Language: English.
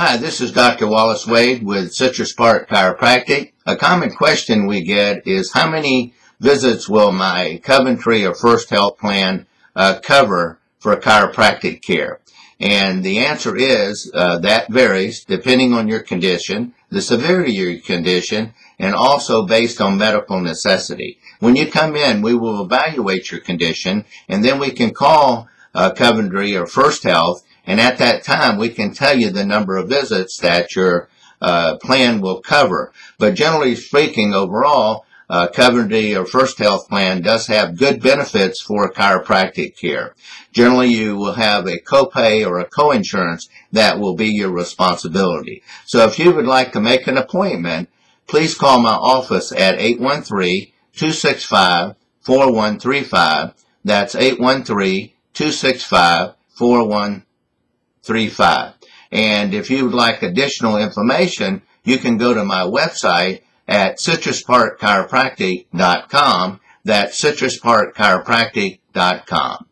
Hi, this is Dr. Wallace Wade with Citrus Park Chiropractic. A common question we get is how many visits will my Coventry or First Health plan uh, cover for chiropractic care? And the answer is uh, that varies depending on your condition, the severity of your condition, and also based on medical necessity. When you come in, we will evaluate your condition, and then we can call uh, Coventry or First Health and at that time, we can tell you the number of visits that your uh, plan will cover. But generally speaking, overall, uh, Coventry or First Health Plan does have good benefits for chiropractic care. Generally, you will have a copay or a coinsurance that will be your responsibility. So if you would like to make an appointment, please call my office at 813-265-4135. That's 813-265-4135. 35. And if you would like additional information, you can go to my website at citrusparkchiropractic.com. That's citrusparkchiropractic.com.